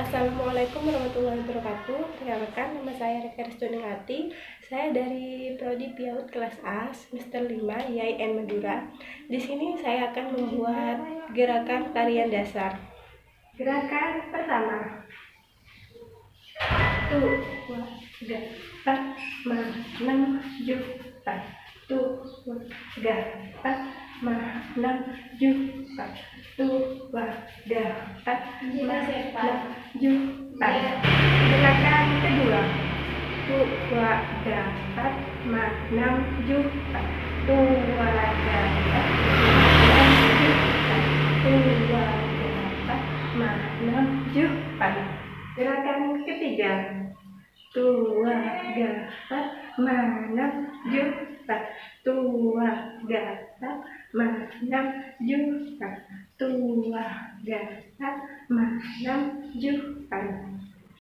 Assalamualaikum warahmatullahi wabarakatuh. Perkenalkan nama saya Reka Restuningati. Saya dari Prodi PIAUD kelas A semester 5 IAIN Madura. Di sini saya akan membuat gerakan tarian dasar. Gerakan pertama. Satu, dua, tiga, empat, lima, enam, tujuh, empat. Satu, dua, tiga, empat, lima, enam, tujuh, empat. Satu, tujuh, empat. Gerakan kedua. Enam, tujuh, empat. Satu, dua, tiga, empat, lima, enam, tujuh, empat. Gerakan ketiga. Dua, tiga, empat, lima, enam, tujuh, empat. Dua, tiga, empat, lima,